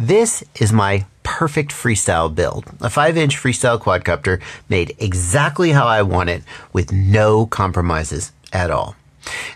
This is my perfect freestyle build. A 5 inch freestyle quadcopter made exactly how I want it with no compromises at all.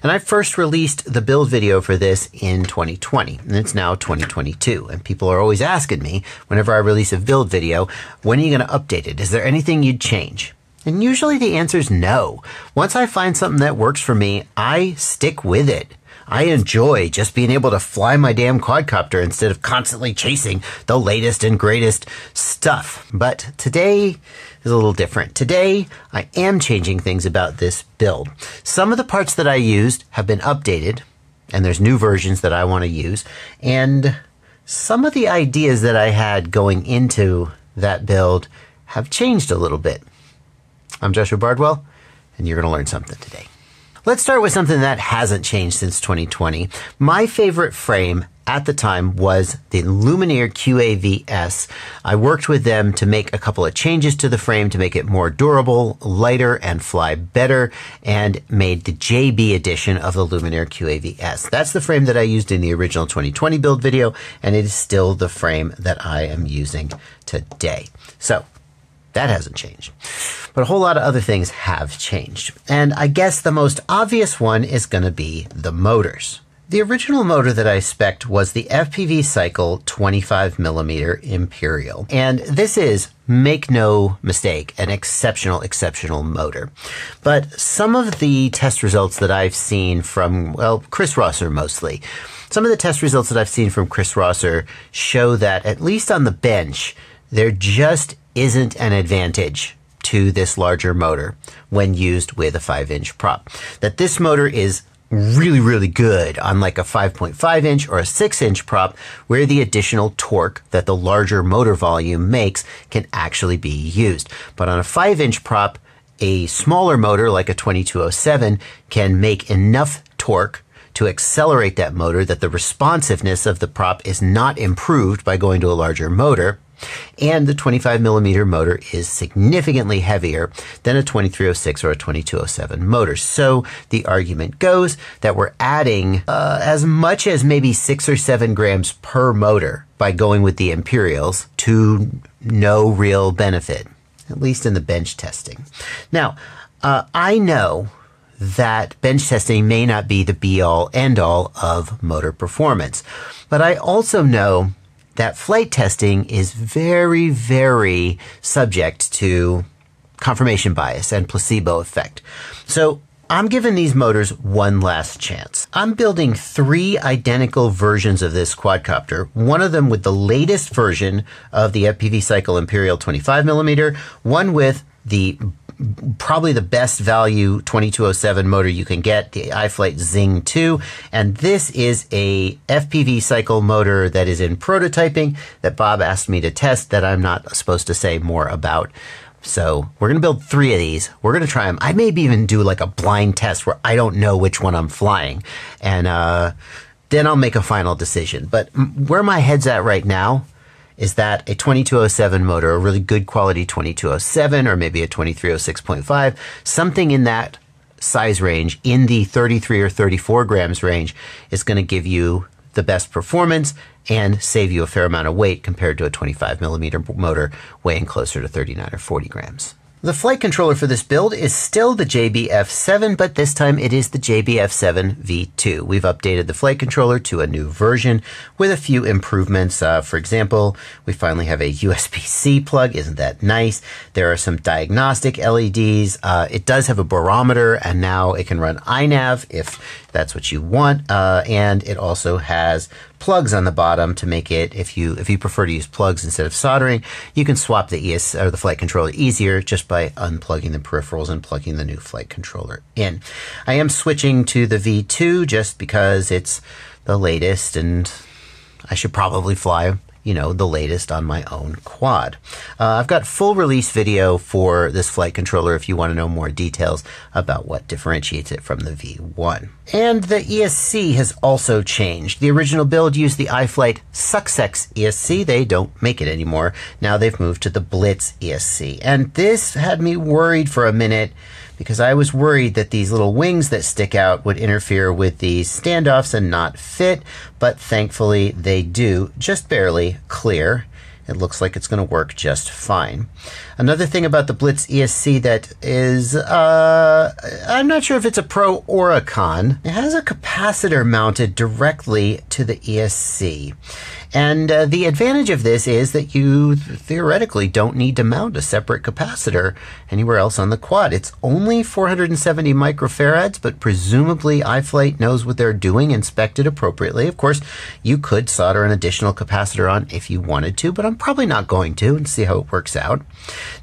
And I first released the build video for this in 2020, and it's now 2022. And people are always asking me, whenever I release a build video, when are you going to update it? Is there anything you'd change? And usually the answer is no. Once I find something that works for me, I stick with it. I enjoy just being able to fly my damn quadcopter instead of constantly chasing the latest and greatest stuff. But today is a little different. Today, I am changing things about this build. Some of the parts that I used have been updated, and there's new versions that I want to use. And some of the ideas that I had going into that build have changed a little bit. I'm Joshua Bardwell, and you're going to learn something today. Let's start with something that hasn't changed since 2020. My favorite frame at the time was the Lumenier QAVS. I worked with them to make a couple of changes to the frame to make it more durable, lighter, and fly better, and made the JB edition of the Lumenier QAVS. That's the frame that I used in the original 2020 build video, and it is still the frame that I am using today. So, that hasn't changed. But a whole lot of other things have changed. And I guess the most obvious one is going to be the motors. The original motor that I spec'd was the FPV Cycle 25mm Imperial. And this is, make no mistake, an exceptional, exceptional motor. But some of the test results that I've seen from, well, Chris Rosser mostly, some of the test results that I've seen from Chris Rosser show that, at least on the bench, there just isn't an advantage to this larger motor when used with a 5 inch prop. That this motor is really, really good on like a 5.5 inch or a 6 inch prop where the additional torque that the larger motor volume makes can actually be used. But on a 5 inch prop, a smaller motor like a 2207 can make enough torque to accelerate that motor that the responsiveness of the prop is not improved by going to a larger motor and the 25 millimeter motor is significantly heavier than a 2306 or a 2207 motor. So the argument goes that we're adding uh, as much as maybe six or seven grams per motor by going with the Imperials to no real benefit, at least in the bench testing. Now, uh, I know that bench testing may not be the be all end all of motor performance, but I also know that flight testing is very, very subject to confirmation bias and placebo effect. So I'm giving these motors one last chance. I'm building three identical versions of this quadcopter, one of them with the latest version of the FPV Cycle Imperial 25 millimeter, one with the probably the best value 2207 motor you can get, the iFlight Xing 2. And this is a FPV cycle motor that is in prototyping that Bob asked me to test that I'm not supposed to say more about. So we're going to build three of these. We're going to try them. I maybe even do like a blind test where I don't know which one I'm flying. And, uh, then I'll make a final decision. But where my head's at right now is that a 2207 motor, a really good quality 2207 or maybe a 2306.5, something in that size range in the 33 or 34 grams range is going to give you the best performance and save you a fair amount of weight compared to a 25 millimeter motor weighing closer to 39 or 40 grams. The flight controller for this build is still the JBF7, but this time it is the JBF7 V2. We've updated the flight controller to a new version with a few improvements. Uh, for example, we finally have a USB-C plug. Isn't that nice? There are some diagnostic LEDs. Uh, it does have a barometer, and now it can run iNav if that's what you want. Uh, and it also has plugs on the bottom to make it, if you if you prefer to use plugs instead of soldering, you can swap the ES or the flight controller easier just by unplugging the peripherals and plugging the new flight controller in. I am switching to the V2 just because it's the latest and I should probably fly you know, the latest on my own quad. Uh, I've got full release video for this flight controller if you want to know more details about what differentiates it from the V1. And the ESC has also changed. The original build used the iFlight Success ESC. They don't make it anymore. Now they've moved to the Blitz ESC. And this had me worried for a minute because I was worried that these little wings that stick out would interfere with these standoffs and not fit, but thankfully they do just barely clear. It looks like it's going to work just fine. Another thing about the Blitz ESC that is, uh, I'm not sure if it's a pro or a con. It has a capacitor mounted directly to the ESC. And uh, the advantage of this is that you theoretically don't need to mount a separate capacitor anywhere else on the quad. It's only 470 microfarads, but presumably iFlight knows what they're doing, inspected appropriately. Of course, you could solder an additional capacitor on if you wanted to, but I'm probably not going to and see how it works out.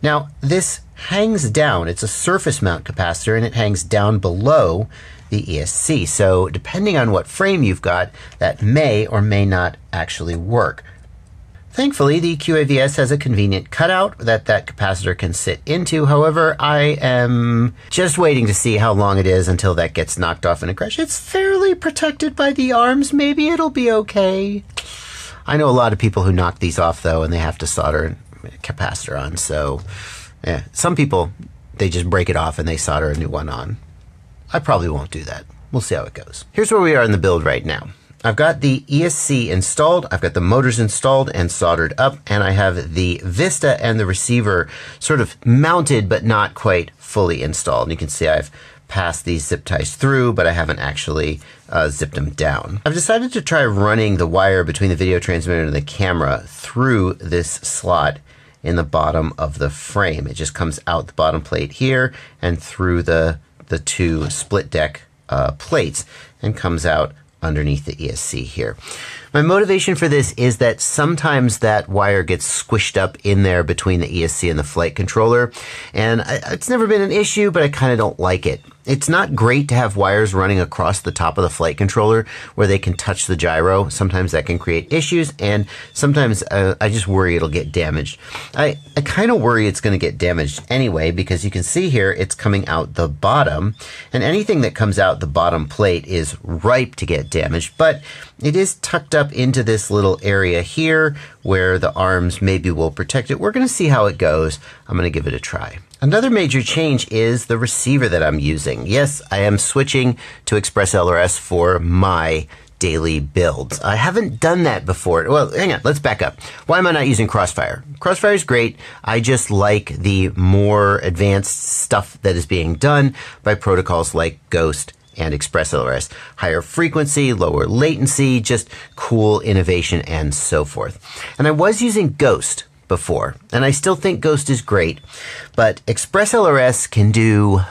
Now, this hangs down. It's a surface mount capacitor and it hangs down below the ESC. So depending on what frame you've got, that may or may not actually work. Thankfully, the QAVS has a convenient cutout that that capacitor can sit into. However, I am just waiting to see how long it is until that gets knocked off in a crash. It's fairly protected by the arms. Maybe it'll be okay. I know a lot of people who knock these off though, and they have to solder capacitor on. So, yeah, some people they just break it off and they solder a new one on. I probably won't do that. We'll see how it goes. Here's where we are in the build right now. I've got the ESC installed, I've got the motors installed and soldered up, and I have the Vista and the receiver sort of mounted but not quite fully installed. And you can see I've passed these zip ties through, but I haven't actually uh, zipped them down. I've decided to try running the wire between the video transmitter and the camera through this slot in the bottom of the frame. It just comes out the bottom plate here and through the the two split deck uh, plates and comes out underneath the ESC here. My motivation for this is that sometimes that wire gets squished up in there between the ESC and the flight controller, and I, it's never been an issue, but I kind of don't like it. It's not great to have wires running across the top of the flight controller where they can touch the gyro. Sometimes that can create issues, and sometimes uh, I just worry it'll get damaged. I, I kind of worry it's going to get damaged anyway because you can see here it's coming out the bottom, and anything that comes out the bottom plate is ripe to get damaged, but it is tucked up into this little area here where the arms maybe will protect it. We're going to see how it goes. I'm going to give it a try. Another major change is the receiver that I'm using. Yes, I am switching to Express LRS for my daily builds. I haven't done that before. Well, hang on, let's back up. Why am I not using Crossfire? Crossfire is great. I just like the more advanced stuff that is being done by protocols like Ghost and Express LRS. Higher frequency, lower latency, just cool innovation and so forth. And I was using Ghost before, and I still think Ghost is great, but Express LRS can do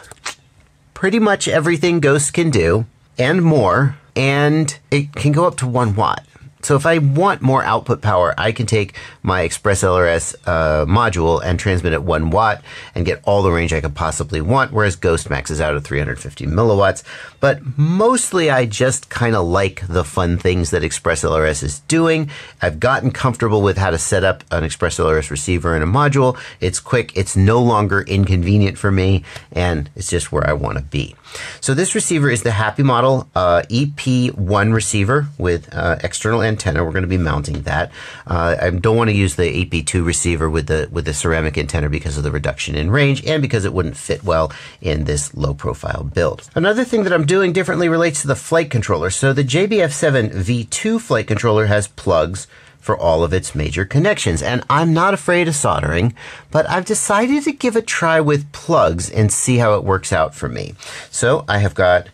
pretty much everything Ghost can do and more, and it can go up to one watt. So if I want more output power, I can take my Express LRS uh, module and transmit at one watt and get all the range I could possibly want, whereas Ghost maxes out at 350 milliwatts. But mostly I just kind of like the fun things that Express LRS is doing. I've gotten comfortable with how to set up an Express LRS receiver and a module. It's quick, it's no longer inconvenient for me, and it's just where I want to be. So this receiver is the Happy Model uh, EP1 receiver with uh, external antenna. We're going to be mounting that. Uh, I don't want to use the EP2 receiver with the with the ceramic antenna because of the reduction in range and because it wouldn't fit well in this low profile build. Another thing that I'm doing differently relates to the flight controller. So the JBF7 V2 flight controller has plugs for all of its major connections. And I'm not afraid of soldering, but I've decided to give a try with plugs and see how it works out for me. So I have got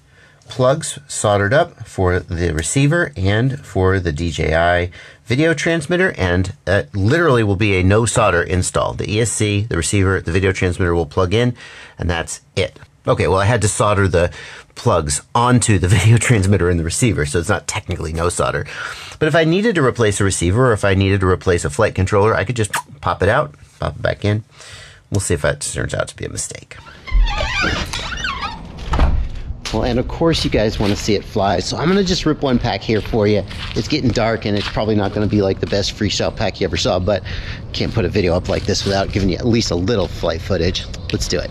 plugs soldered up for the receiver and for the DJI video transmitter and uh, literally will be a no solder install. The ESC, the receiver, the video transmitter will plug in and that's it. Okay, well I had to solder the plugs onto the video transmitter and the receiver, so it's not technically no solder. But if I needed to replace a receiver or if I needed to replace a flight controller, I could just pop it out, pop it back in. We'll see if that turns out to be a mistake. Well, and of course you guys want to see it fly, so I'm going to just rip one pack here for you. It's getting dark and it's probably not going to be like the best freestyle pack you ever saw, but can't put a video up like this without giving you at least a little flight footage. Let's do it.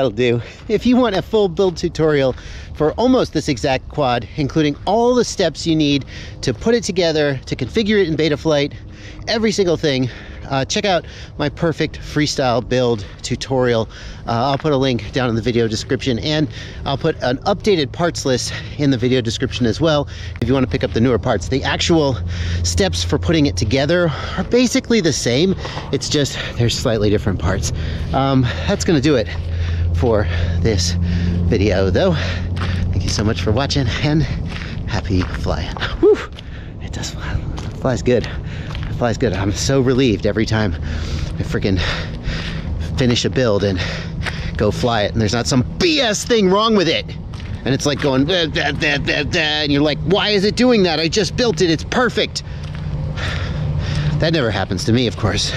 That'll do. If you want a full build tutorial for almost this exact quad, including all the steps you need to put it together, to configure it in Betaflight, every single thing, uh, check out my perfect freestyle build tutorial. Uh, I'll put a link down in the video description and I'll put an updated parts list in the video description as well if you want to pick up the newer parts. The actual steps for putting it together are basically the same. It's just there's slightly different parts. Um, that's going to do it for this video though. Thank you so much for watching and happy flying. It does fly. It flies good flies good. I'm so relieved every time I freaking finish a build and go fly it and there's not some BS thing wrong with it. And it's like going, da, da, da, and you're like, why is it doing that? I just built it, it's perfect. That never happens to me, of course.